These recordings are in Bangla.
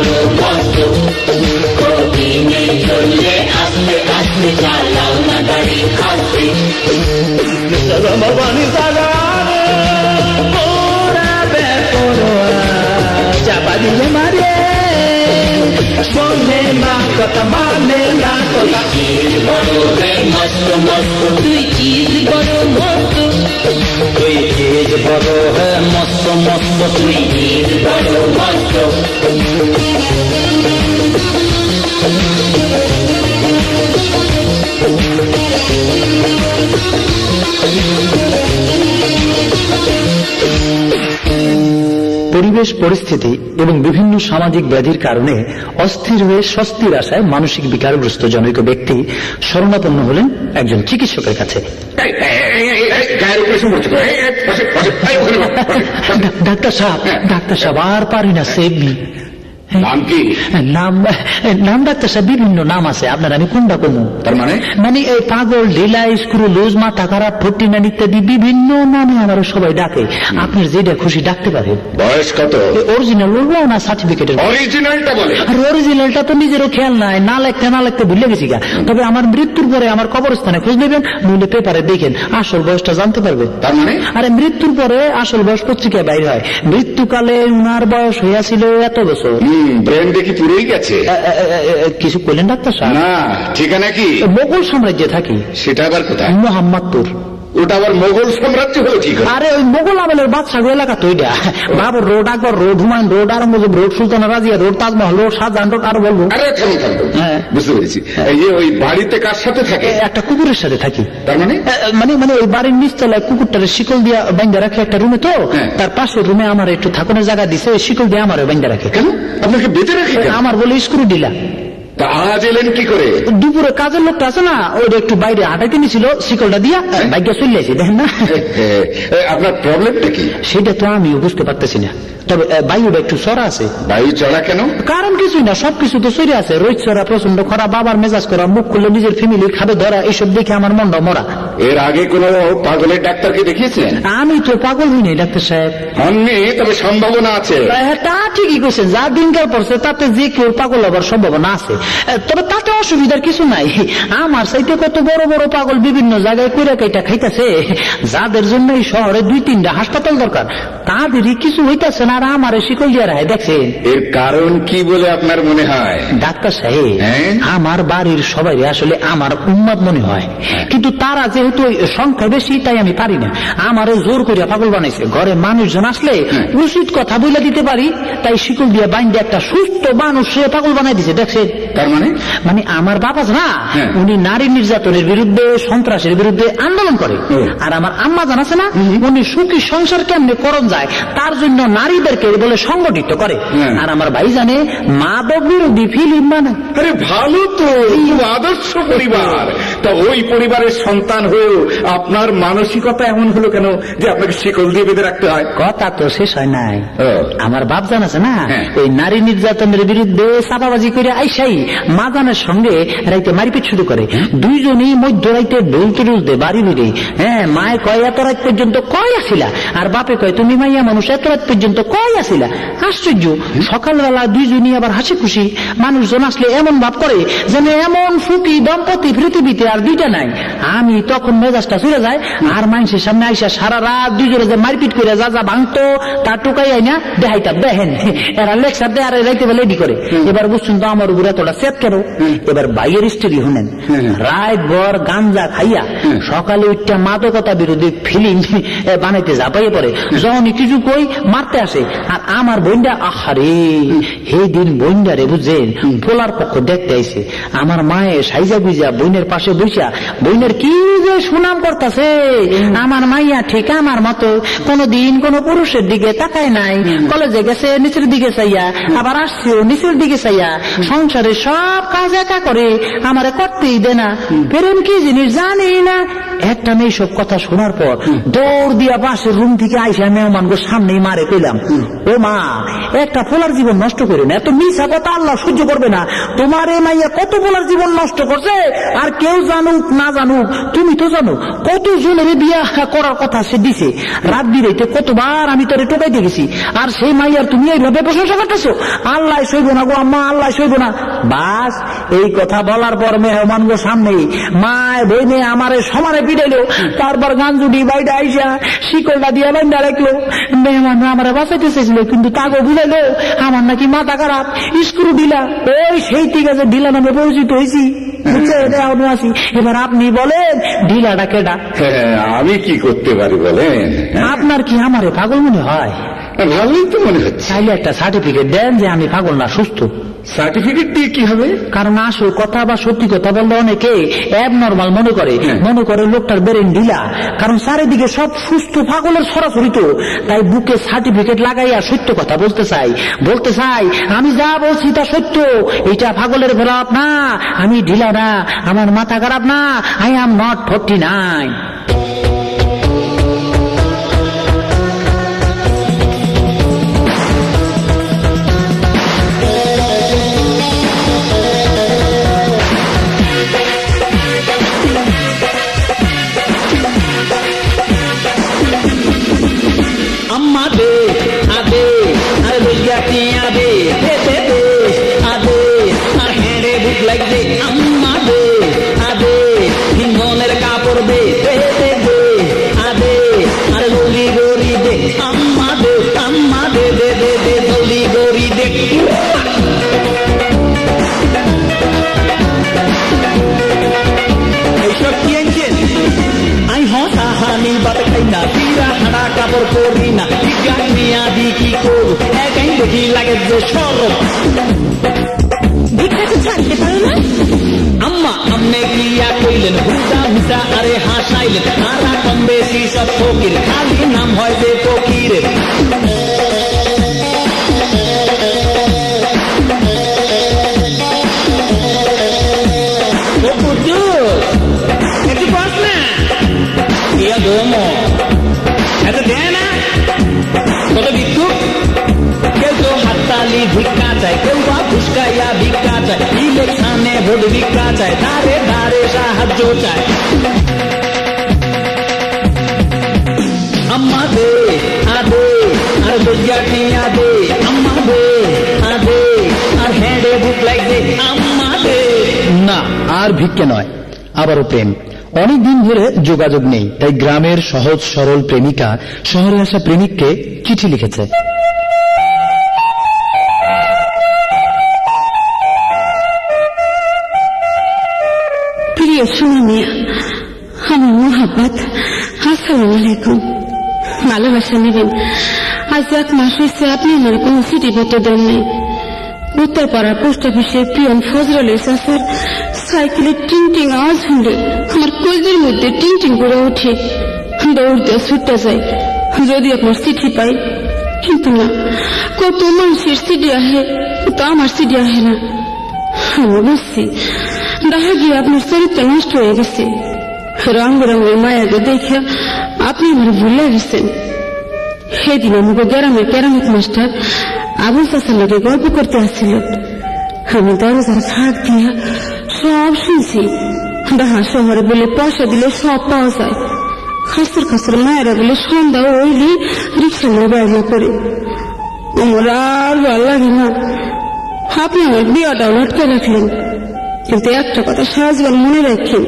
চিজ বড় মস্ত কবি নেই চললে আস্তে আস্তে চালাও না গাড়ি আস্তে ভবানী সাগারে ওরা বেপরোয়া কথা মানে না কথা বড় হে মস্ত মস্ত তুই চিজ বড় মস্ত? তুই চিজ বড় হে মস্ত মস্ত, তুই চিজ বড় মস্ত? পরিবেশ পরিস্থিতি এবং বিভিন্ন সামাজিক ব্যাধির কারণে অস্থির হয়ে স্বস্তির আশায় মানসিক বিকারগ্রস্ত জনৈক ব্যক্তি শরণাপন্ন হলেন একজন চিকিৎসকের কাছে। ডাক্তার সাহেব ডাক্তার সাহেব আর পারি না সেভ নাম কি? নাম নাম ডাক্তার সাহেব বিভিন্ন নাম আছে আপনার আমি কোনটা কমু? তার মানে? মানে এই পাগল ঢিলা স্ক্রু লুজ মাথা খারাপ ইত্যাদি বিভিন্ন নামে আমার সবাই ডাকে। আপনার যেটা খুশি ডাকতে পারেন। বয়স কত? অরিজিনাল বলব না সার্টিফিকেটের অরিজিনালটা বলে। আর অরিজিনালটা তো নিজেরও খেয়াল নাই না লিখতে না লিখতে ভুলে গেছি গা। তবে আমার মৃত্যুর পরে আমার কবরস্থানে খোঁজ নেবেন নইলে পেপারে দেখেন আসল বয়সটা জানতে পারবে তার মানে? আরে মৃত্যুর পরে আসল বয়স পত্রিকায় বাইর হয়। মৃত্যুকালে উনার বয়স হইয়াছিল এত বছর। ব্রেন দেখি পুরেই গেছে। কিছু করলেন ডাক্তার সাহেব না ঠিকানা কি? মোগল সাম্রাজ্যে থাকি। সেটা আবার কোথায়? মোহাম্মদপুর। ওটা আবার মোগল সাম্রাজ্য হলো কি আরে ওই মোগল আমলের বাদশাহ এলাকা তো Babar road Akbar road Humayun road Aurangzeb road Sultana Razia road Taj Mahal road Shah Jahan road আরও বলব। আরে হ্যাঁ। বুঝতে পেরেছি। এই ওই বাড়িতে কার সাথে থাকে? একটা কুকুরের সাথে থাকি। তার মানে? মানে মানে ওই বাড়ির নিচতলায় কুকুরটারে শিকল দিয়া বাইন্দা রাখে একটা রুমে তো। হ্যাঁ। তার পাশের রুমে আমার একটু থাকুনের জায়গা দিছে ওই শিকল দিয়ে আমার বাইন্দা রাখে। কেন? আপনাকে বেঁধে রাখি আমার বলে স্ক্রু ডিলা তা আজ এলেন কি করে? দুপুরে কাজের লোকটা আছে না ওইটা একটু বাইরে নিছিল শিকলটা দিয়া বাইকে চলে আসি দেখেন না? এ, এ, আপনার প্রবলেমটা কি? সেটা তো আমিও বুঝতে পারতেছি না। তবে বায়ু বায়ুটা একটু সরা আছে। বায়ু চড়া কেন? কারণ কিছুই না সবকিছু তো সরে আছে। রোহিত চড়া প্রচণ্ড খরা বাবার মেজাজ করা মুখ খুললে নিজের ফ্যামিলি খাবে ধরা এইসব দেখে আমার মনটা মরা। এর আগে কোন পাগলের ডাক্তারকে দেখিয়েছেন আমি তো পাগল হইনি ডাক্তার সাহেব। হননি তবে সম্ভাবনা আছে। হ্যাঁ, তা ঠিকই কইছেন যা দিনকাল পড়ছে তাতে যে কেউ পাগল হবার সম্ভাবনা আছে। তবে তাতে অসুবিধার কিছু নাই। আমার সাইতে কত বড় বড় পাগল বিভিন্ন জায়গায় কইরা কাইটা খাইতেছে। যাদের জন্য এই শহরে দুই তিনটা হাসপাতাল দরকার তাদেরই কিছু হইতাছে না আর আমার শিকল দিয়া রায় দেখছেন? এর কারণ কি বলে আপনার মনে হয়? ডাক্তার সাহেব হ্যাঁ? আমার বাড়ির সবাই আসলে আমার উন্মাদ মনে হয়। কিন্তু তারা যেহেতু ওই সংখ্যা বেশি তাই আমি পারি না। আমারও জোর করিয়া পাগল বানাইছে। ঘরে মানুষজন আসলে উচিত কথা বলে দিতে পারি তাই শিকল দিয়ে বাইন্দে একটা সুস্থ মানুষ সে পাগল বানাই দিছে দেখছেন তার মানে? মানে আমার বাবা না হ্যাঁ। উনি নারী নির্যাতনের বিরুদ্ধে সন্ত্রাসের বিরুদ্ধে আন্দোলন করে। আর আমার আম্মা জানাছে না উনি সুখী সংসার কেমনে করণ যায় তার জন্য নারীদেরকে বলে সংগঠিত করে। হ্যাঁ। আর আমার ভাই জানে মাদক বিরোধী ফিল্ম মানে ভালো তো আদর্শ পরিবার। তা ওই পরিবারের সন্তান হয়েও আপনার মানসিকতা এমন হলো কেন যে আপনাকে শিকল দিয়ে বেঁধে রাখতে হয়? কথা তো শেষ হয় নাই। আমার বাপ জানাছে না? হ্যাঁ। ওই নারী নির্যাতনের বিরুদ্ধে চাপাবাজি করে আইসাই মাজানের সঙ্গে রাইতে মারিপিট শুরু করে। দুইজনই মধ্য রাইতে ডুলতে ডুলতে বাড়ি বেড়ে হ্যাঁ মায় কয় এত রাত পর্যন্ত কয় আসিলা? আর বাপে কয় তুমি মাইয়া মানুষ এত রাত পর্যন্ত কয় আসিলা? আশ্চর্য। সকালবেলা দুইজনই আবার হাসি খুশি। মানুষজন আসলে এমন ভাব করে যেন এমন সুখী দম্পতি পৃথিবীতে আর দুইটা নাই। আমি তখন মেজাজটা চলে যায় আর মানুষের সামনে আইসা সারা রাত দুইজনে যে মারপিট করে যা যা ভাঙতো তা টুকাই আইনা দেখাইতাম দেখেন এরা লেকচার দেয় আর রাইতে বেলা রেডি করে। এবার বুঝছেন তো আমার উপরে এতটা সেট কেন? এবার বাইয়ের স্ত্রী শুনেন রাত ভর গাঞ্জা খাইয়া সকালে উঠটা মাদকতা বিরোধী ফিল্ম বানাইতে ঝাঁপাইয়ে পড়ে। যখন কিছু কই মারতে আসে। আর আমার বইন্ডা আহারে এই দিন বইন্ডা রে বুঝছেন পোলার পক্ষ দেখতে আইছে। আমার মায়ে সাইজা গুইজা বইনের পাশে বইসা বইনের কি যে সুনাম করতেছে আমার মাইয়া ঠিক আমার মতো কোনদিন কোন পুরুষের দিকে তাকায় নাই। কলেজে গেছে নিচের দিকে চাইয়া আবার আসছে নিচের দিকে চাইয়া সংসারে সব কাজ একা করে আমারে করতেই দে না। প্রেম কি জিনিস জানি না। একটা মেয়ে সব কথা শোনার পর দৌড় দিয়া পাশের রুম থেকে আইসা মেহমানগো সামনেই মারে পেলাম ও মা একটা ফোলার জীবন নষ্ট করে না। এত মিশা কথা আল্লাহ সহ্য করবে না। তোমার এ মাইয়া কত ফোলার জীবন নষ্ট করছে? আর কেউ জানুক না জানুক তুমি তো জানো, কত জনের বিয়া করার কথা সে দিছে। রাত বিরেতে কতবার আমি তোরে টোকাইতে গেছি। আর সেই মাইয়ার তুমি এইভাবে প্রশংসা করতেছো? আল্লাহ সইব না গো আম্মা, আল্লাহ সইব না। বাস, এই কথা বলার পর মেহমান গো সামনে মায় বইনে আমারে সমানে পিটাইলো। তারপর গাঞ্জুটি বাইরে আইসা শিকলটা দিয়া বাইন্দা রাখল মেহমান আমারে বাঁচাইতে চেয়েছিল কিন্তু তাগো বুঝাইলো, আমার নাকি মাথা খারাপ। স্ক্রু দিলা ওই সেই ঠিক আছে ঢিলা নামে পরিচিত হয়েছি এবার আপনি বলেন ঢিলাটা কেডা হ্যাঁ, আমি কি করতে পারি বলেন? হ্যাঁ? আপনার কি আমারে পাগল মনে হয়? ভালোই তো মনে হচ্ছে। চাইলে একটা সার্টিফিকেট দেন যে আমি পাগল না সুস্থ। সার্টিফিকেট দিয়ে কি হবে? কারণ আসল কথা বা সত্যি কথা বললে অনেকে অ্যাব নর্মাল মনে করে। হ্যাঁ। মনে করে লোকটার বেরেন ঢিলা। কারণ চারিদিকে সব সুস্থ পাগলের সরাসরি তো। তাই বুকে সার্টিফিকেট লাগাইয়া সত্য কথা বলতে চাই। বলতে চাই আমি যা বলছি তা সত্য। এটা পাগলের ভেলাপ না। আমি ঢিলা না। আমার মাথা খারাপ না। I am not forty nine হানি বাত খাই না পিরা হাড়া কাপড় করি না বিজ্ঞান নিয়া দি কি করু একাই দেখি লাগে যে সরব ভিক্ষাকে ছাড়তে পারো না আম্মা আম্মে কিয়া কইলেন হুদা হুদা আরে হাসাইলেন আরা কম বেশি সব ফকির খালি নাম হয় যে ফকিরের এত দেয় না কত ভিক্ষুক কেউ তো হাততালি ভিক্ষা চায় কেউ বা ফুসকাইয়া ভিক্ষা চায় ইলেকশনে ভোট ভিক্ষা চায় দাঁড়ে দাঁড়ে সাহায্য চায় আম্মা দে আদে আর দরজাটি আদে আম্মা দে আদে আর হেঁড়ে বুক লাগবে আম্মা দে না আর ভিক্ষে নয় আবারও প্রেম অনেকদিন ধরে যোগাযোগ নেই, তাই গ্রামের সহজ সরল প্রেমিকা শহরে আসা প্রেমিককে চিঠি লিখেছে। প্রিয় সোনা মিয়া আমার মোহাব্বত, আসসালামু আলাইকুম। ভালোবাসা নেবেন। আজ এক মাস হয়েছে আপনি আমার কোনো চিঠি পত্র দেন নাই। উত্তরপাড়া পোস্ট অফিসের পিয়ন ফজরুল ইসলামের সাইকেলের টিং টিং আওয়াজ শুনলে আমার কলজের মধ্যে টিং টিং করে ওঠে। দৌড়তে ছুটতে যায় যদি আপনার চিঠি পাই, কিন্তু না, কত মানুষের সিডি আহে, তো আমার সিডি আহে না। আমি বুঝছি, দেখা গিয়ে আপনার চরিত্র নষ্ট হয়ে গেছে। রং বেরঙের মায়াকে দেখে আপনি আমার ভুলে গেছেন সেদিন আমাকে গ্রামের কেরামত মাস্টার আবুল চাষের লোকে গল্প করতে আসছিল। আমি দরজার ফাঁক দিয়া সব শুনছি ডাহা শহরে বলে পয়সা দিলে সব পাওয়া যায় খাসের খাসের মায়েরা বলে সন্ধ্যা ওইলি রিক্সা নিয়ে ব্যবহার করে আমার আর ভালো লাগে না আপনি আমার বিয়াটাও লটকে রাখলেন কিন্তু একটা কথা সারা জীবন মনে রাখেন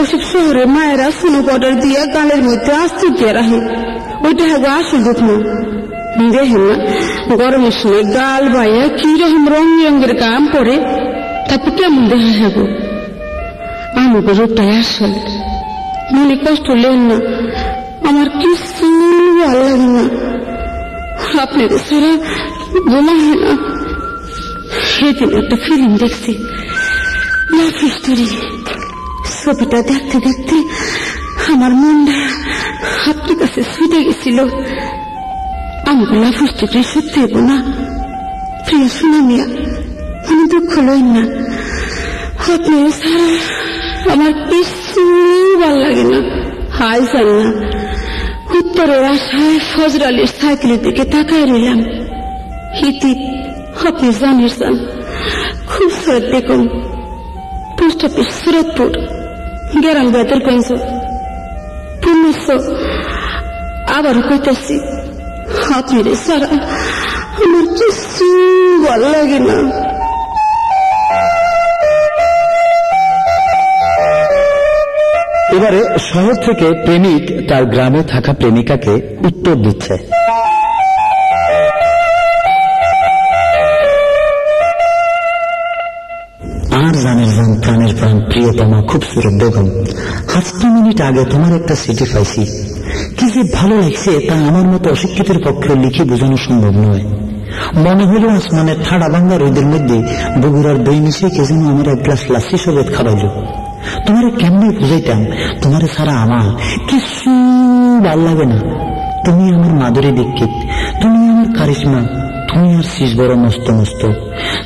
ওসব শহরে মায়েরা সোনো পাউডার দিয়ে গালের মধ্যে আস্তে দিয়ে রাখে ওইটা হবে আসল দুঃখ না দেখেন না গরমের সময় গাল বাইয়া কি রকম রং রঙের গাম পরে তারপর কেমন দেখা যাব আমাকে রূপটাই আসল মনে কষ্ট লেন না আমার কিছু ভালো লাগে না আপনার ছাড়া বলা হয় না সেদিন একটা ফিল্ম দেখছি লাভ স্টোরি ছবিটা দেখতে দেখতে আমার মনটা আপনার কাছে ছুটে গেছিল আমি লাভ স্টোরি সত্যি হব না প্রিয় সুনামিয়া আমি দুঃখ লইন না। আপনি ছাড়া আমার কিছু ভালো লাগে না। হাই জান না উত্তরের আশায় ফজরালির সাইকেলের দিকে তাকায় রইলাম। হিতি, আপনি জানিস যান খুব সরদ দেখুন পোস্ট অফিস সুরতপুর, গেরাম বেদরগঞ্জ। পুনশ্চ আবার কইতেছি, আপনি রে সারা আমার কিছু ভালো লাগে না। এবারে শহর থেকে প্রেমিক তার গ্রামে থাকা প্রেমিকাকে উত্তর দিচ্ছে। আর জান প্রাণের প্রাণ, প্রিয়তমা খুব সুরত বেগম মিনিট আগে তোমার একটা সিটি পাইছি। কি যে ভালো লাগছে তা আমার মতো অশিক্ষিতের পক্ষে লিখে বোঝানো সম্ভব নয়। মনে হলো আসমানের ঠাড়া ভাঙ্গা রোদের মধ্যে বগুড়ার দই মিশিয়ে কে যেন আমার এক গ্লাস লাসি সবেত খাওয়াইল। তোমারে কেমনে বুঝাইতাম? তোমারে ছাড়া আমার কিছু ভালো লাগে না। তুমি আমার মাধুরী দীক্ষিত, তুমি আমার কারিশমা, তুমি আর শীষ বড় মস্ত মস্ত।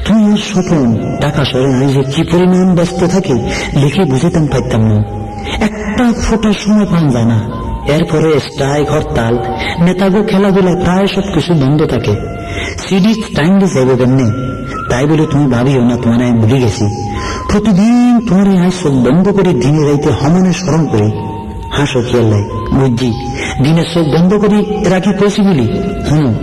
তুমি আর স্বপন টাকা সরে আমি যে কি পরিমাণ ব্যস্ত থাকি, লিখে বুঝাইতাম পাইতাম না। একটা ফোটার সময় পান যায় না। এরপরে স্ট্রাইক, হরতাল, নেতাগো খেলাধুলায় প্রায় সবকিছু বন্ধ থাকে। সিডি টাইম দিয়ে যাইবে তাই বলে তুমি ভাবিও না তোমার আমি ভুলে গেছি। প্রতিদিন তোমার আয় চোখ বন্ধ করে দিনে রাইতে হমনে স্মরণ করি হাসো খেয়াল্লাই বুঝছি দিনে চোখ বন্ধ করি রাখি কইছি বলি। হুম,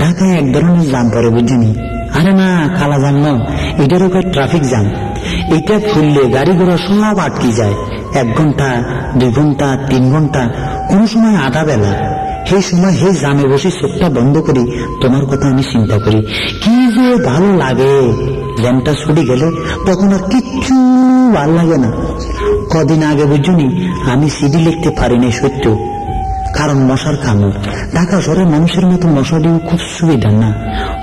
ঢাকায় এক ধরনের জাম পরে বুঝিনি। আরে না, কালা জাম ন এটারও কয় ট্রাফিক জাম এটা খুললে গাড়ি ঘোড়া সব আটকে যায়। এক ঘণ্টা, দুই ঘণ্টা, তিন ঘণ্টা, কোন সময় আধা বেলা। সেই সময় সেই জামে বসে চোখটা বন্ধ করি তোমার কথা আমি চিন্তা করি। কি যে ভালো লাগে। জ্যামটা ছুটি গেলে তখন আর কিচ্ছু ভালো লাগে না। কদিন আগে বুঝুনি, আমি সিডি লিখতে পারিনি সত্য। কারণ মশার কামড়। ঢাকা শহরের মানুষের মতো মশা ডিউ খুব সুবিধা না।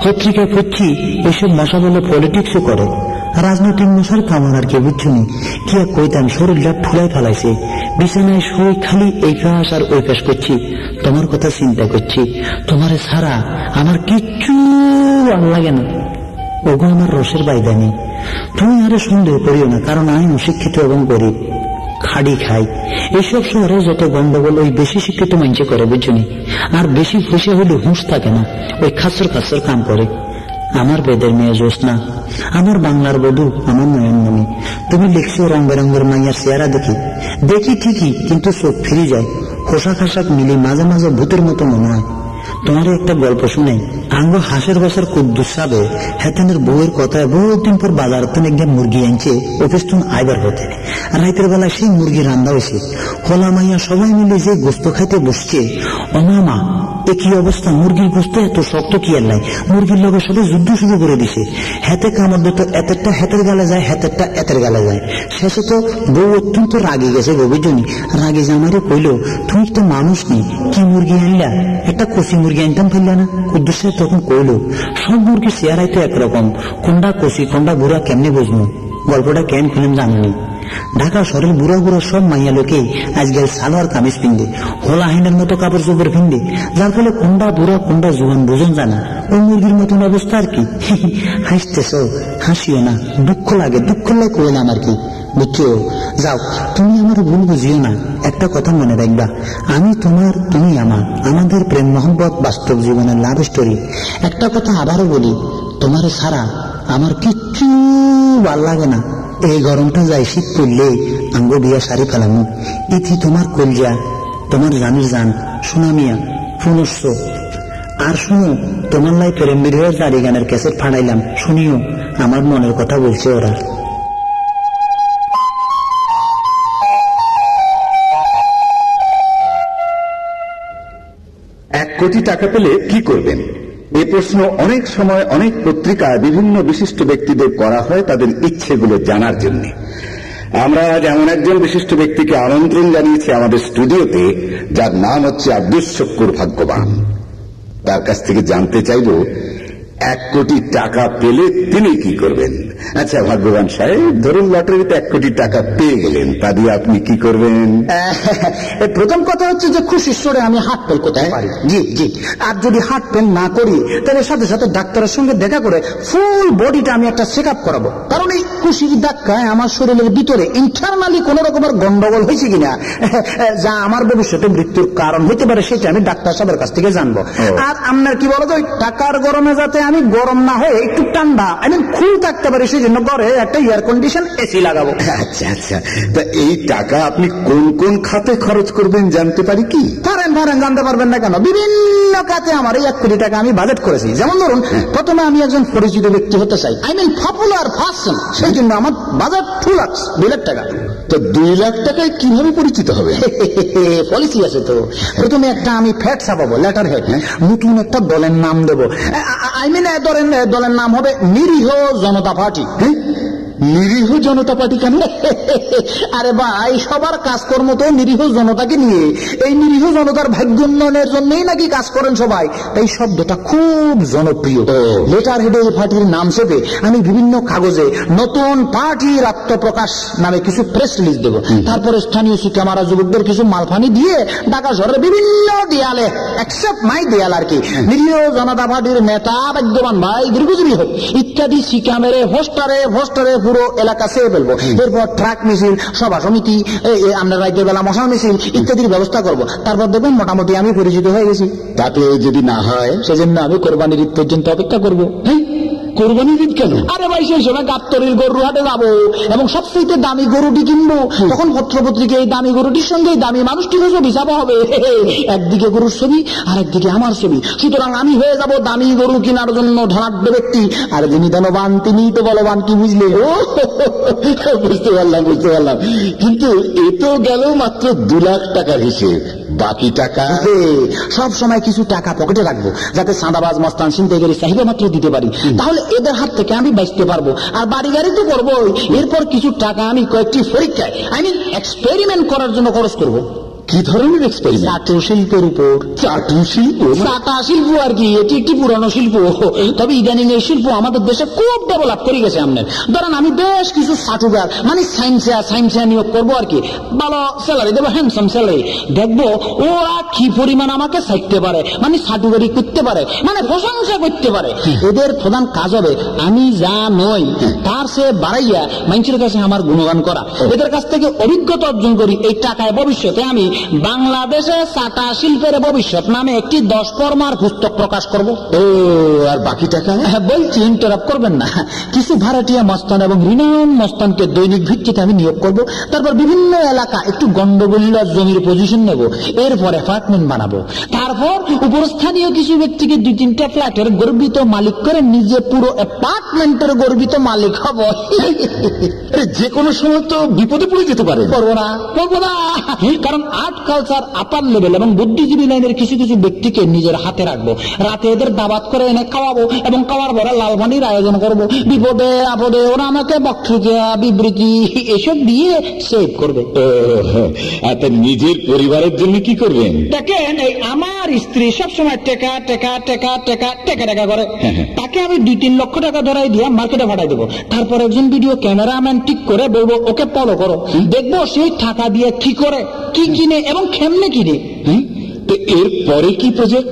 পত্রিকায় পড়ছি, এসব মশা বলে পলিটিক্সও করে। রাজনৈতিক মশার কামড় আর কে বুঝছুনি কি আর কইতাম, শরীরটা ফুলাই ফেলাইছে। বিছানায় শুয়ে খালি এই কাশ আর ওই কাশ করছি। তোমার কথা চিন্তা করছি। তোমারে ছাড়া আমার কিচ্ছু ভালো লাগে না। ওগো আমার রসের বাইদানি। তুমি আরে সন্দেহ করিও না, কারণ আমি অশিক্ষিত এবং গরিব। খাড়ি খাই। এইসব শহরে যত গন্ডগোল, ওই বেশি শিক্ষিত মানুষে করে বুঝছনি আর বেশি খুশি হলে হুঁশ থাকে না, ওই খাসর খাসর কাম করে। আমার বেদের মেয়ে জোসনা আমার বাংলার বধু, আমার নয়নমণি। তুমি লিখছো রং বেরঙ্গের মাইয়ার চেহারা দেখি। দেখি ঠিকই, কিন্তু চোখ ফিরে যায়। খোসা খাসাক মিলে মাঝে মাঝে ভূতের মতো মনে হয়। তোমার একটা গল্প শুনে। আঙ্গ হাঁসের বছর কুদ্দুস সাবে হেতেনের বউয়ের কথায় বহুদিন পর বাজার তো একদিন মুরগি আনছে অফিস তুন আইবার হতে রাতের বেলায় সেই মুরগি রান্না হয়েছে। হোলা মাইয়া সবাই মিলে যে গোস্ত খাইতে বসছে অমামা এ কি অবস্থা? মুরগির গোস্ত এত শক্ত কি আর নাই? মুরগির লগে সবাই যুদ্ধ শুরু করে দিছে। হেতে কামড় এতেরটা হেতের গালে যায়, হেতেরটা এতের গালে যায়। শেষে তো বউ অত্যন্ত রাগে গেছে গভীরজনী রাগে জামারে কইল, তুমি একটা মানুষ নেই, কি মুরগি আনলা? একটা মুরগি আনতাম ফেললা না কুদ্দুসে তখন কইল সব মুরগি চেয়ারাই তো একরকম কোনটা কষি কোনটা বুড়া কেমনে বুঝব গল্পটা কেন খুলেন জানেনি ঢাকা শহরের বুড়া বুড়া সব মাইয়া লোকে আজকাল সালোয়ার কামিজ পিনবে, হোলা হাইনের মতো কাপড় চোপড় পিনবে, যার ফলে কোনটা বুড়া কোনটা জুয়ান বুঝুন জানা। ওই মুরগির মতন অবস্থা আর কি? হাসতেছ, হাসিও না, দুঃখ লাগে দুঃখ লাগে কইলাম আর কি? বুঝছ? যাও, তুমি আমার ভুল বুঝিও না, একটা কথা মনে রাখবা। আমি তোমার, তুমি আমার, আমাদের প্রেম মোহব্বত বাস্তব জীবনের লাভ স্টোরি। একটা কথা আবারও বলি, তোমার ছাড়া আমার কিচ্ছু ভালো লাগে না। এই গরমটা যায় শীত পড়লে, আঙ্গ বিয়া শাড়ি ফেলামু। ইতি তোমার কলজা তোমার জানির জান। সুনামিয়া পুনশ্চ আর শুনো, তোমার লাই প্রেম বিরহের জারি গানের ক্যাসেট ফাড়াইলাম। শুনিও, আমার মনের কথা বলছে ওরা। এক কোটি টাকা পেলে কি করবেন? এ প্রশ্ন অনেক সময় অনেক পত্রিকায় বিভিন্ন বিশিষ্ট ব্যক্তিদের করা হয় তাদের ইচ্ছেগুলো জানার জন্য। আমরা আজ এমন একজন বিশিষ্ট ব্যক্তিকে আমন্ত্রণ জানিয়েছি আমাদের স্টুডিওতে, যার নাম হচ্ছে আব্দুল শক্কুর ভাগ্যবান। তার কাছ থেকে জানতে চাইব এক কোটি টাকা পেলে তিনি কি করবেন? আচ্ছা ভাগ্যবান সাহেব ধরুন লটারিতে এক কোটি টাকা পেয়ে গেলেন তা দিয়ে আপনি কি করবেন? প্রথম কথা হচ্ছে যে খুশি সরে আমি হার্ট ফেল করতে পারি জি জি। আর যদি হার্ট ফেল না করি তাহলে সাথে সাথে ডাক্তারের সঙ্গে দেখা করে ফুল বডিটা আমি একটা চেক আপ করাবো। কারণ এই খুশির ধাক্কায় আমার শরীরের ভিতরে ইন্টারনালি কোন রকমের গন্ডগোল হয়েছে কিনা? যা আমার ভবিষ্যতে মৃত্যুর কারণ হতে পারে সেটা আমি ডাক্তার সাহেবের কাছ থেকে জানব। আর আপনার কি বলো তো টাকার গরমে যাতে আমি গরম না হয়ে একটু ঠান্ডা আই মিন খুল থাকতে পারি সেই জন্য ঘরে একটা এয়ার কন্ডিশন এসি লাগাবো। আচ্ছা আচ্ছা। তা এই টাকা আপনি কোন কোন খাতে খরচ করবেন জানতে পারি কি? পারেন পারেন জানতে পারবেন না কেন? বিভিন্ন কাজে আমার এই এক কোটি টাকা আমি বাজেট করেছি। যেমন ধরুন প্রথমে আমি একজন পরিচিত ব্যক্তি হতে চাই। আই মিন পপুলার পার্সন সেই জন্য আমার বাজেট টু লাখ দুই লাখ টাকা। তো দুই লাখ টাকায় কীভাবে পরিচিত হবে? পলিসি আছে তো। প্রথমে একটা আমি ফ্যাট ছাপাবো লেটার হেড নতুন একটা দলের নাম দেবো। আই মিন এ, দলের নাম হবে নিরীহ জনতা পার্টি। নিরীহ জনতা পার্টি কেন? আরে ভাই সবার কাজকর্ম তো নিরীহ জনতাকে নিয়ে। এই নিরীহ জনতার ভাগ্য উন্নয়নের জন্যই নাকি কাজ করেন সবাই। এই শব্দটা খুব জনপ্রিয়। লেটার হেডে এই পার্টির নাম চেপে আমি বিভিন্ন কাগজে নতুন পার্টির আত্মপ্রকাশ নামে কিছু প্রেস রিলিজ দেবো। তারপরে স্থানীয় শিক্ষামারা যুবকদের কিছু মালফানি দিয়ে ঢাকা শহরের বিভিন্ন দেয়ালে অ্যাকসেপ্ট মাই দেয়াল আর কি নিরীহ জনতা পার্টির নেতা ভাগ্যবান ভাই দীর্ঘজীবী হোক ইত্যাদি শিক্ষা মেরে হোস্টারে হোস্টারে পুরো এলাকা সেরে ফেলব। এরপর ট্রাক মিছিল সভা সমিতি আমরা রাজ্যের বেলা মশা মিছিল ইত্যাদির ব্যবস্থা করব। তারপর দেখবেন মোটামুটি আমি পরিচিত হয়ে গেছি। তাতে যদি না হয় সেজন্য আমি কোরবানির ঈদ পর্যন্ত অপেক্ষা করব। কোরবানির ঈদ কেন? আরে ভাই, সেই সময় গরু হাটে যাব এবং সবচেয়ে দামি গরুটি কিনবো। তখন পত্রপত্রিকা এই দামি গরুটির সঙ্গে দামি হবে। একদিকে গরুর ছবি আর একদিকে আমার ছবি। সুতরাং আমি হয়ে যাব দামি গরু কেনার জন্য ধনাঢ্য ব্যক্তি। আর যিনি ধনবান, তিনি তো বলবান, কি বুঝলে? ও, বুঝতে পারলাম বুঝতে পারলাম। কিন্তু এ তো গেল মাত্র দু লাখ টাকার হিসেব। বাকি টাকা? সব সময় কিছু টাকা পকেটে রাখব যাতে সাদাবাজ মস্তান ছিনতাইকারী চাহিদা মাত্র দিতে পারি। তাহলে এদের হাত থেকে আমি বাঁচতে পারব আর বাড়ি গাড়ি তো করব এরপর কিছু টাকা আমি কয়েকটি পরীক্ষায় আই মিন এক্সপেরিমেন্ট করার জন্য খরচ করব। কি ধরনের এক্সপেরিমেন্ট চাটু শিল্পের উপর। চাটু শিল্প চাটা শিল্প আর কি এটি একটি পুরানো শিল্প। তবে ইদানিং এই শিল্প আমাদের দেশে খুব ডেভেলপ করে গেছে আপনার ধরেন আমি বেশ কিছু সাটুগার মানে সাইন্সিয়া সাইন্সিয়া নিয়োগ করব আর কি। ভালো স্যালারি দেবো হ্যান্ডসাম স্যালারি দেখব ওরা কি পরিমাণ আমাকে সাইতে পারে মানে সাটুগারি করতে পারে মানে প্রশংসা করতে পারে। এদের প্রধান কাজ হবে আমি যা নই তার সে বাড়াইয়া মানুষের কাছে আমার গুণগান করা। এদের কাছ থেকে অভিজ্ঞতা অর্জন করি এই টাকায় ভবিষ্যতে আমি বাংলাদেশে চাটা শিল্পের ভবিষ্যৎ নামে একটি দশ পরমার পুস্তক প্রকাশ করব। ও আর বাকি টাকা? হ্যাঁ, বলছি ইন্টারাপ্ট করবেন না। কিছু ভাড়াটিয়া মস্তান এবং রিনাউন মস্তানকে দৈনিক ভিত্তিতে আমি নিয়োগ করব। তারপর বিভিন্ন এলাকা একটু গন্ডগোল্লার জমির পজিশন নেব। এরপর অ্যাপার্টমেন্ট বানাবো। তারপর উপরস্থানীয় কিছু ব্যক্তিকে দুই তিনটা ফ্ল্যাটের গর্বিত মালিক করে নিজে পুরো অ্যাপার্টমেন্টের গর্বিত মালিক হব। যে কোনো সময় তো বিপদে পড়ে যেতে পারে। করব না করব না। কারণ আর্ট কালচার আপার লেভেল এবং বুদ্ধিজীবী লাইনের কিছু কিছু ব্যক্তিকে নিজের হাতে রাখব। রাতে এদের দাবাত করে এনে খাওয়াবো এবং খাওয়ার পরে লালমানির আয়োজন করব। বিপদে আপদে ওরা আমাকে বক্তৃতা বিবৃতি এসব দিয়ে সেভ করবে। নিজের পরিবারের জন্য কি করবেন? দেখেন এই আমার স্ত্রী সবসময় টেকা টেকা টেকা টেকা টেকা টেকা করে। তাকে আমি দুই তিন লক্ষ টাকা ধরাই দিয়ে মার্কেটে পাঠাই দেবো। তারপর একজন ভিডিও ক্যামেরাম্যান ঠিক করে বলব ওকে ফলো করো। দেখব সেই টাকা দিয়ে কি করে কি কিনে এবং কেমনে কিনে হ্যাঁ? এর পরে কি প্রজেক্ট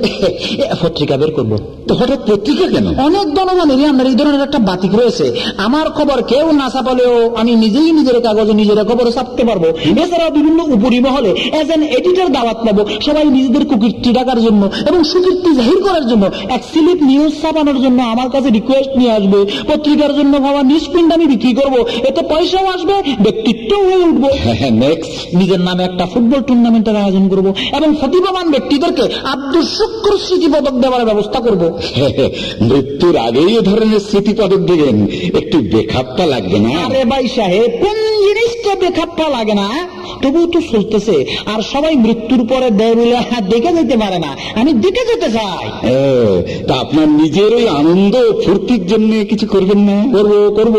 পত্রিকা বের করব। তো হঠাৎ পত্রিকা কেন? অনেক জনগণেরই আপনার এই ধরনের একটা বাতিক রয়েছে। আমার খবর কেউ না ছাপালেও আমি নিজেই নিজের কাগজে নিজের খবর ছাপতে পারব। এছাড়াও বিভিন্ন উপরি মহলে এজ এন এডিটর দাওয়াত পাবো সবাই নিজেদের কুকীর্তি ডাকার জন্য এবং সুকীর্তি জাহির করার জন্য এক স্লিপ নিউজ ছাপানোর জন্য আমার কাছে রিকোয়েস্ট নিয়ে আসবে। পত্রিকার জন্য ভাবা নিউজ প্রিন্ট আমি বিক্রি করব। এতে পয়সাও আসবে ব্যক্তিত্বও হয়ে উঠবো। নেক্সট নিজের নামে একটা ফুটবল টুর্নামেন্টের আয়োজন করব এবং প্রতিভাবান ব্যক্তিদেরকে আব্দুল শুক্র স্মৃতি পদক দেওয়ার ব্যবস্থা করব। মৃত্যুর আগেই এ ধরনের স্মৃতি পদক দেবেন একটু বেখাপ্পা লাগবে না? আরে ভাই সাহেব কোন জিনিসটা বেখাপ্পা লাগে না? তবুও তো চলতেছে। আর সবাই মৃত্যুর পরে দেয় বলে হ্যাঁ, দেখে যেতে পারে না। আমি দেখে যেতে চাই। তা আপনার নিজের ওই আনন্দ ফুর্তির জন্য কিছু করবেন না? করব করব।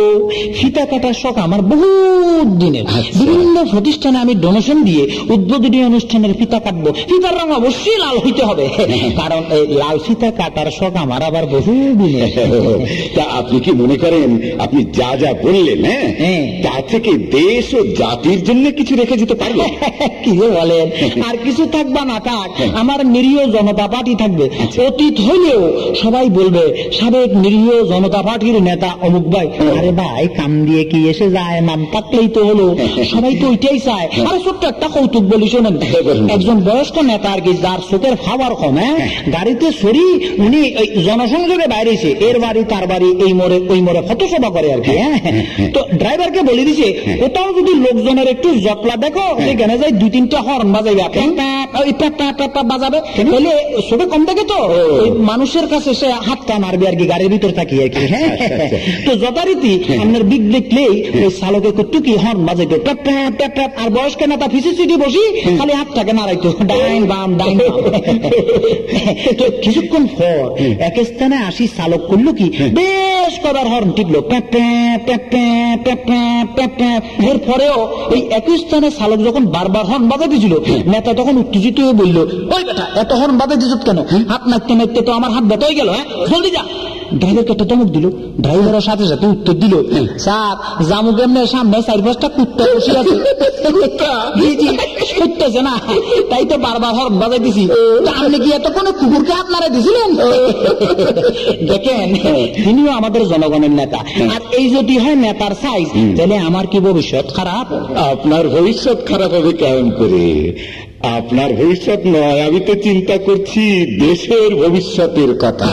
ফিতা কাটার শখ আমার বহুত দিনের। আচ্ছা। বিভিন্ন প্রতিষ্ঠানে আমি ডোনেশন দিয়ে উদ্বোধনী অনুষ্ঠানের ফিতা কাটবো। ফিতার রং অবশ্যই লাল হইতে হবে। কারণ এই লাল ফিতা কাটার শখ আমার আবার বহু দিনের। তা আপনি কি মনে করেন আপনি যা যা বললেন হ্যাঁ? হ্যাঁ। তা থেকে দেশ ও জাতির জন্য কিছু রেখে যেতে পারবেন কি যে বলেন? আর কিছু থাকবা না থাক আমার নিরীহ জনতা পার্টি থাকবে অতীত হইলেও সবাই বলবে সাবেক নিরীহ জনতা পার্টির নেতা অমুক ভাই। আরে ভাই কাম দিয়ে কি এসে যায়? নাম থাকলেই তো হলো। সবাই তো ওইটাই চায়। আরে ছোট্ট একটা কৌতুক বলি শোনেন। একজন বয়স্ক নেতা আর কি যার চোখের খাবার কম হ্যাঁ? গাড়িতে সরি উনি ওই জনসংযোগে বাইরেছে এর বাড়ি তার বাড়ি এই মোড়ে ওই মোড়ে কত সভা করে আর কি হ্যাঁ? তো ড্রাইভারকে বলে দিছে কোথাও যদি লোকজনের একটু জটলা দেখো যেখানে যাই দুই তিনটা হর্ন বাজাইবে বাজাবে তাহলে সবে কম থাকে তো মানুষের কাছে সে হাতটা মারবে আর কি গাড়ির ভিতর থাকি আর কি তো যথারীতি আপনার বিগ দেখলেই ওই চালকে একটু কি হর্ন বাজাইবে আর বয়স্ক নেতা ফিসি সিটি বসি খালি হাতটাকে নাড়াইতো ডাইন বাম ডাইন তো কিছুক্ষণ পর এক স্থানে আসি চালক করল কি বেশ কবার হর্ন টিপলো প্যাপ প্যাপ প্যাপ প্যাপ প্যাপ প্যাপ এরপরেও একই স্থানে চালক যখন বারবার হর্ন বাজা দিছিল নেতা তখন উত্তেজিত হয়ে বলল, ওই বেটা, এত হর্ন বাজা দিছ কেন? হাত নাকতে নাকতে তো আমার হাত ব্যথা হয়ে গেল হ্যাঁ? জলদি যা। ড্রাইভারকে একটা ধমক দিল ড্রাইভারের সাথে সাথে উত্তর দিল স্যার জামু সামনে চার পাঁচটা কুত্তা বসে আছে। জি, না তাই তো বারবার হর্ন বাজাই দিছি আপনি কি এতক্ষণে কুকুরকে আপনারা দিছিলেন? দেখেন তিনিও আমাদের জনগণের নেতা। আর এই যদি হয় নেতার সাইজ তাহলে আমার কি ভবিষ্যৎ খারাপ? আপনার ভবিষ্যৎ খারাপ হবে কেমন করে? আপনার ভবিষ্যৎ নয় আমি তো চিন্তা করছি দেশের ভবিষ্যতের কথা।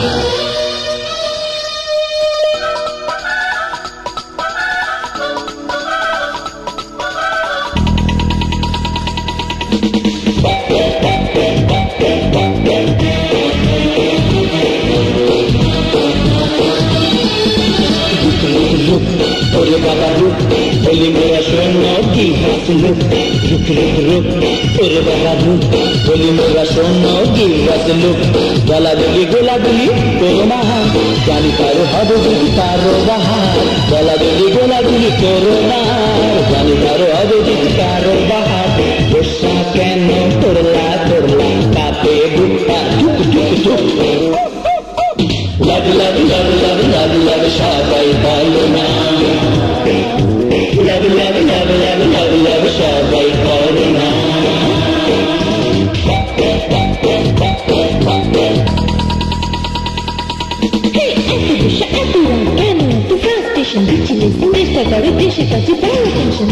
rup, rup, rup, rup, করে বেলা ধূপ বলি মোরা শোন গিরাস লোক গলা বলি গোলা বলি করো মাহা জানি পারো হবে যদি পারো বাহার গলা বলি গোলা বলি করো না জানি পারো হবে যদি পারো বাহার গোসা কেন তোরলা তোরলা কাপে বুকা টুক টুক টুক লাভ লাভ লাভ লাভ লাভ লাভ সবাই ভালো না লাভ লাভ attention, don't you attention.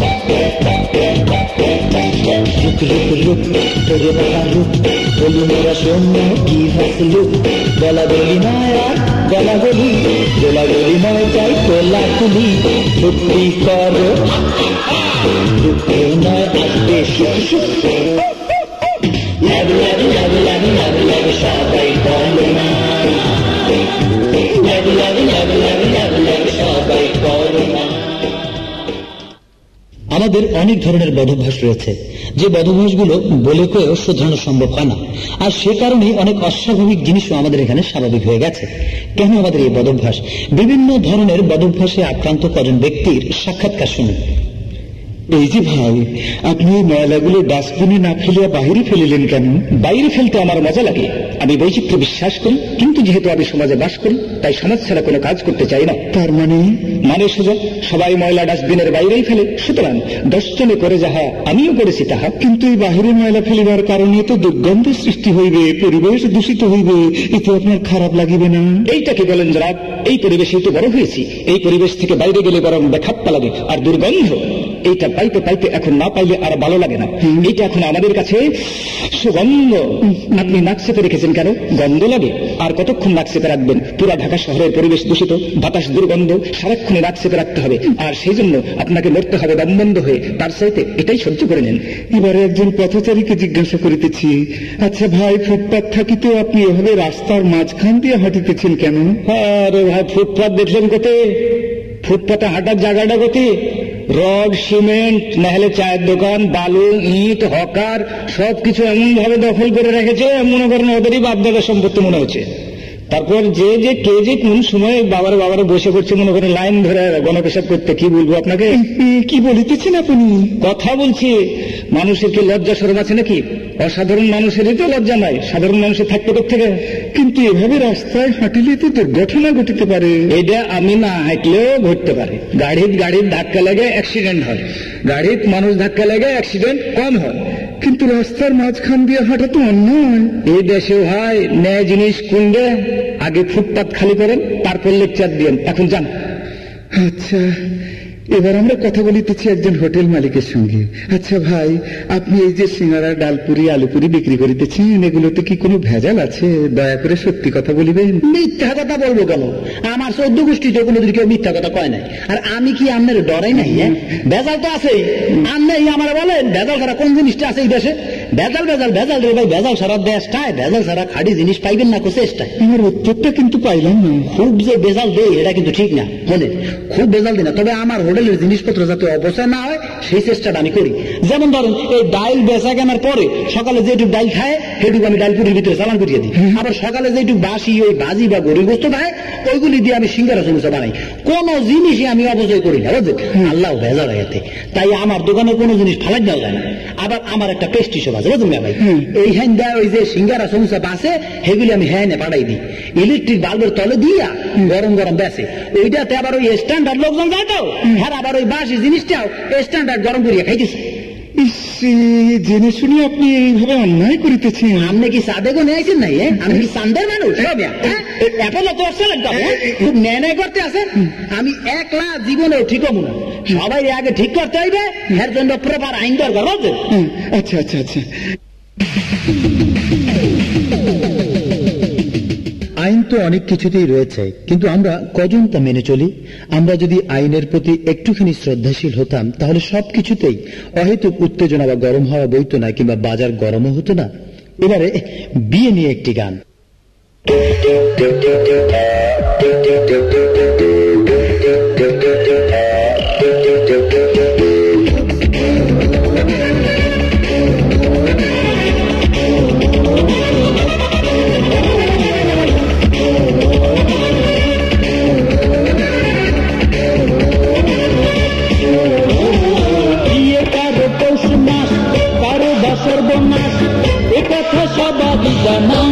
Look, look, look, Perimaya look, Golimera Shona, give us a look. Gola Golimaya, Gola Goli, Gola Golimaya, Gola Kuli, look before. Look, Perimaya, Asbe, Shuk, আমাদের অনেক ধরনের বদভ্যাস রয়েছে। যে বদভ্যাসগুলো বলে কয়েও শোধরানো সম্ভব হয় না। আর সে কারণে অনেক অস্বাভাবিক জিনিসও আমাদের এখানে স্বাভাবিক হয়ে গেছে। কেন আমাদের এই বদভ্যাস? বিভিন্ন ধরনের বদভ্যাসে আক্রান্ত কজন ব্যক্তির সাক্ষাৎকার শুনুন। এই যে ভাই আপনি এই ময়লাগুলো ডাস্টবিনে না ফেলে বাইরে ফেলিলেন কেন? বাইরে ফেলতে আমার মজা লাগে। আমি বৈচিত্র্য বিশ্বাস করি কিন্তু যেহেতু আমি সমাজে বাস করি তাই সমাজ ছাড়া কোনো কাজ করতে চাই না। তার মানে? মানে সোজা সবাই ময়লা ডাস্টবিনের বাইরেই ফেলে। সুতরাং দশজনে করে যাহা আমিও করেছি তাহা। কিন্তু এই বাহিরে ময়লা ফেলিবার কারণে তো দুর্গন্ধ সৃষ্টি হইবে পরিবেশ দূষিত হইবে এতে আপনার খারাপ লাগিবে না? এইটাকে বলেন জনাব? এই পরিবেশেই তো বড় হয়েছি। এই পরিবেশ থেকে বাইরে গেলে বরং বেখাপ্পা লাগে আর দুর্গন্ধ এইটা পাইতে পাইতে এখন না পাইলে আর ভালো লাগে না। এইটা এখন আমাদের কাছে সুগন্ধ। আপনি নাক চেপে রেখেছেন কেন? গন্ধ লাগে। আর কতক্ষণ নাক চেপে রাখবেন? পুরা ঢাকা শহরের পরিবেশ দূষিত বাতাস দুর্গন্ধ সারাক্ষণে নাক চেপে রাখতে হবে। আর সেই জন্য আপনাকে মরতে হবে দম বন্ধ হয়ে। তার চাইতে এটাই সহ্য করে নেন। এবারে একজন পথচারীকে জিজ্ঞাসা করিতেছি আচ্ছা ভাই ফুটপাত থাকিতে আপনি এভাবে রাস্তার মাঝখান দিয়ে হাঁটিতেছেন কেন? আরে ভাই ফুটপাত দেখলেন কোতে ফুটপাতে হাঁটার জায়গাটা কোতে রড, সিমেন্ট, নাহলে চায়ের দোকান বালু ইট, হকার, সবকিছু এমন ভাবে দখল করে রেখেছে, মনে করেন ওদেরই বাপদাদার সম্পত্তি মনে হচ্ছে। তারপর যে যে কে যে কোন সময় বাবার বাবারে বসে করছে মনে করেন লাইন ধরে গণপেশাব করতে কি বলব আপনাকে? কি বলিতেছেন আপনি? কথা বলছি মানুষের কি লজ্জা সরম আছে নাকি? অসাধারণ মানুষেরই তো লজ্জা নাই সাধারণ মানুষের থাকতে থেকে কিন্তু এভাবে রাস্তায় হাঁটিলে তো দুর্ঘটনা ঘটিতে পারে। এটা আমি না হাঁটলেও ঘটতে পারে। গাড়ির গাড়ির ধাক্কা লাগে অ্যাক্সিডেন্ট হয়। গাড়ির মানুষ ধাক্কা লাগে অ্যাক্সিডেন্ট কম হয়। কিন্তু রাস্তার মাঝখান দিয়ে হাঁটা তো অন্যায়। এই দেশে হয় ন্যায় জিনিস কুন্ডে আগে ফুটপাত খালি করেন তারপর লেকচার দিয়েন। এখন যান। আচ্ছা এবার আমরা কথা বলিতেছি একজন হোটেল মালিকের সঙ্গে। আচ্ছা ভাই, আপনি এই যে সিঙ্গারা, ডালপুরি, আলুপুরি বিক্রি করিতেছেন, এগুলোতে কি কোনো ভেজাল আছে? দয়া করে সত্যি কথা বলিবেন। মিথ্যা কথা বলব কেন? আমার চোদ্দ গোষ্ঠী তো কোনোদিন কেউ মিথ্যা কথা কয় নাই, আর আমি কি আপনার ডরাই নাই হ্যাঁ? ভেজাল তো আছেই। আপনি আমার বলেন, ভেজাল ছাড়া কোন জিনিসটা আছে এই দেশে? ভেজাল ভেজাল ভেজাল রে ভাই ভেজাল সারা দেশটায় ভেজাল সারা খাড়ি জিনিস পাইবেন না চেষ্টায় আমার উত্তরটা কিন্তু পাইলাম না। খুব যে বেজাল দেয় এটা কিন্তু ঠিক না মনে। খুব বেজাল দিই না তবে আমার হোটেলের জিনিসপত্র যাতে অবশ্যই না হয় সেই চেষ্টাটা আমি করি। যেমন ধরুন এই ডাইল বেচা কেনার পরে সকালে যেটুকু ডাইল খায় সেটুকু আমি ডাইলপুরির ভিতরে চালান করিয়ে দিই। আবার সকালে যেটুকু বাসি ওই বাজি বা গরিব বস্তু খায় ওইগুলি দিয়ে আমি সিঙ্গারা সমস্যা বানাই। কোন জিনিসই আমি অপচয় করি না বুঝলেন? আল্লাহ ভেজাল এতে। তাই আমার দোকানে কোনো জিনিস ফালাই দেওয়া যায় না। আবার আমার একটা পেস্টি সব আছে বুঝলেন ভাই। এই হ্যান দেয় ওই যে সিঙ্গারা সমস্যা বাসে সেগুলি আমি হ্যান পাঠাই দিই। ইলেকট্রিক বাল্বের তলে দিয়া গরম গরম বেসে। ওইটাতে আবার ওই স্ট্যান্ডার্ড লোকজন যায় তো? হ্যাঁ আবার ওই বাসি জিনিসটাও স্ট্যান্ডার্ড গরম করিয়া খাইতেছে। জেনে শুনে আপনি এইভাবে অন্যায় করিতেছেন? আপনি কি সাদেগো নিয়ে আইছেন নাই? আমি কি সান্দের মানুষ? সব এক, হ্যাঁ? এপেলো আসছে লাগতো হ্যাঁ? খুব ন্যায় ন্যায় করতে আছে। আমি একলা জীবনেও ঠিক হব না। সবাই আগে ঠিক করতে হইবে এর জন্য প্রপার আইন দরকার আচ্ছা আচ্ছা আচ্ছা। আইন তো অনেক কিছুতেই রয়েছে, কিন্তু আমরা কজন তা মেনে চলি? আমরা যদি আইনের প্রতি একটুখানি শ্রদ্ধাশীল হতাম, তাহলে সব কিছুতেই অহেতুক উত্তেজনা বা গরম হওয়া বইত না, কিংবা বাজার গরমও হতো না। এবারে বিয়ে নিয়ে একটি গান। এ কথা সবারই জানা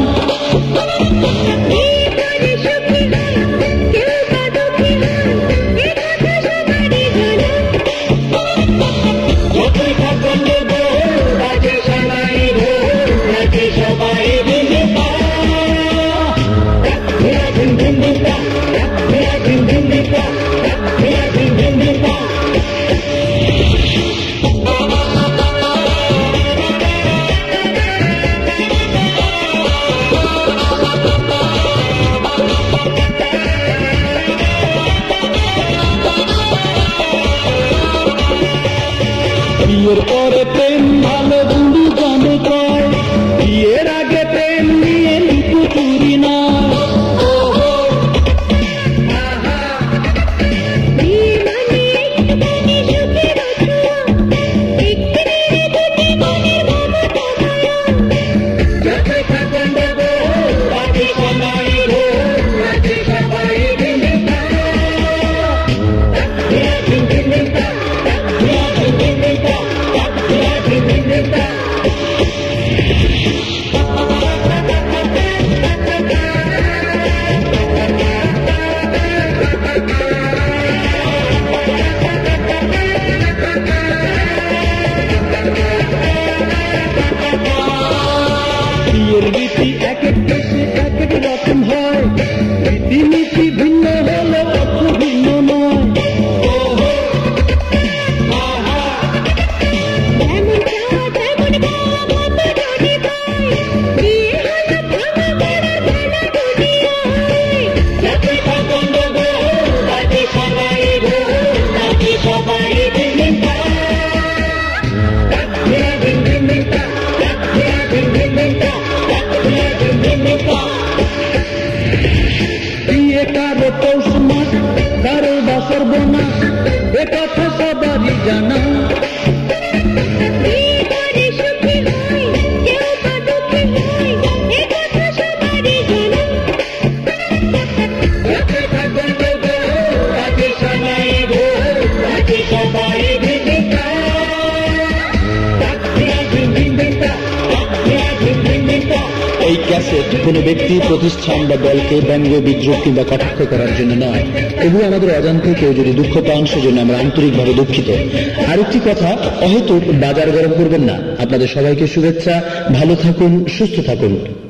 কোনো ব্যক্তি প্রতিষ্ঠান বা দলকে ব্যঙ্গ, বিদ্রোহ কিংবা কটাক্ষ করার জন্য নয়। এগুলো আমাদের অজান্তে কেউ যদি দুঃখ পান, সেজন্য আমরা আন্তরিকভাবে দুঃখিত। আরেকটি কথা, অহেতুক বাজার গরম করবেন না। আপনাদের সবাইকে শুভেচ্ছা, ভালো থাকুন, সুস্থ থাকুন।